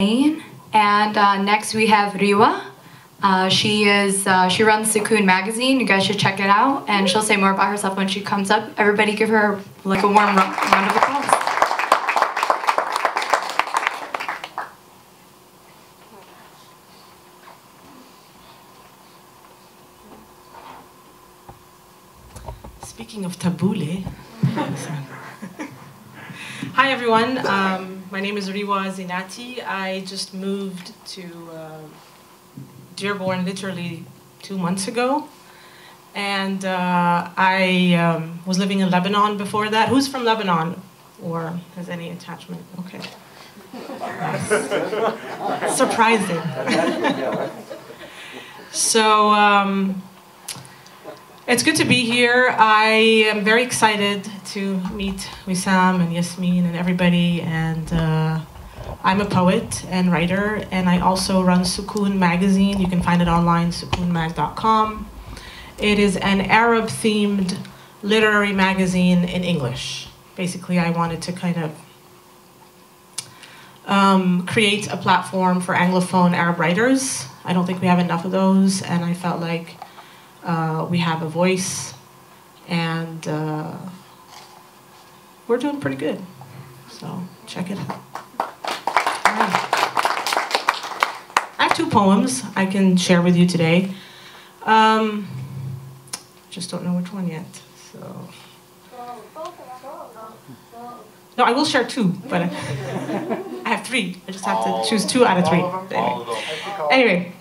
And uh, next we have Rewa. Uh, she is uh, she runs Sukoon magazine. You guys should check it out, and she'll say more about herself when she comes up. Everybody, give her like a warm round of applause. Speaking of tabbouleh. Hi everyone, um, my name is Rewa Zeinati. I just moved to uh, Dearborn literally two months ago. And uh, I um, was living in Lebanon before that. Who's from Lebanon? Or has any attachment? Okay. Surprising. so, um, it's good to be here. I am very excited to meet Wissam and Yasmin and everybody. And uh, I'm a poet and writer, and I also run Sukoon magazine. You can find it online, sukoonmag.com. It is an Arab themed literary magazine in English. Basically, I wanted to kind of um, create a platform for Anglophone Arab writers. I don't think we have enough of those, and I felt like uh, we have a voice, and uh, we're doing pretty good. So check it out. I have two poems I can share with you today. Um, just don't know which one yet. So. No, I will share two, but I, I have three. I just have to choose two out of three. Anyway. anyway.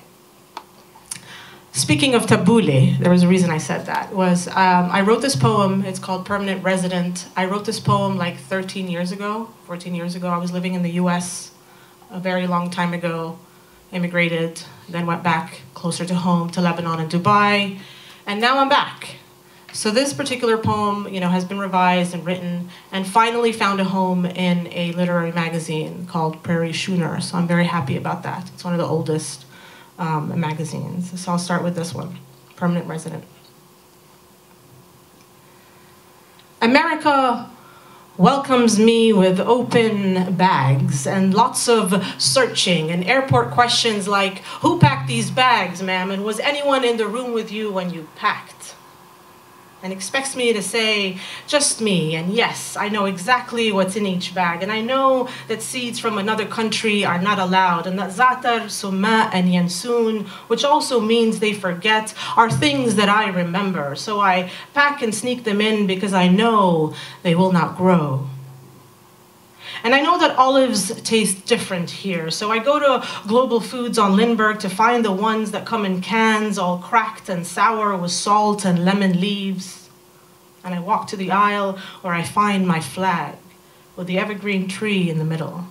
Speaking of tabbouleh, there was a reason I said that, was um, I wrote this poem, it's called Permanent Resident. I wrote this poem like 13 years ago, 14 years ago. I was living in the US a very long time ago, immigrated, then went back closer to home to Lebanon and Dubai, and now I'm back. So this particular poem, you know, has been revised and written, and finally found a home in a literary magazine called Prairie Schooner. So I'm very happy about that. It's one of the oldest um, magazines. So I'll start with this one, Permanent Resident. America welcomes me with open bags and lots of searching and airport questions like, who packed these bags, ma'am, and was anyone in the room with you when you packed? And expects me to say, just me, and yes, I know exactly what's in each bag, and I know that seeds from another country are not allowed, and that zatar, summa, and yansun, which also means they forget, are things that I remember. So I pack and sneak them in because I know they will not grow. And I know that olives taste different here, so I go to Global Foods on Lindbergh to find the ones that come in cans, all cracked and sour with salt and lemon leaves. And I walk to the aisle where I find my flag with the evergreen tree in the middle.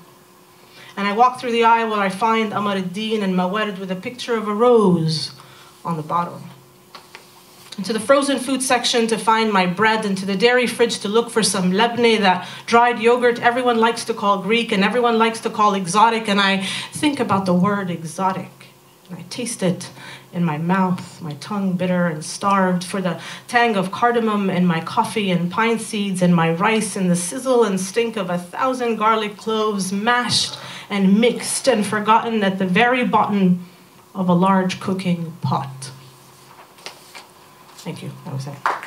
And I walk through the aisle where I find Amar ad-Din and Mawerd with a picture of a rose on the bottom into the frozen food section to find my bread, into the dairy fridge to look for some lebne, that dried yogurt everyone likes to call Greek and everyone likes to call exotic. And I think about the word exotic. And I taste it in my mouth, my tongue bitter and starved for the tang of cardamom in my coffee and pine seeds and my rice and the sizzle and stink of a thousand garlic cloves mashed and mixed and forgotten at the very bottom of a large cooking pot. Thank you. That was it.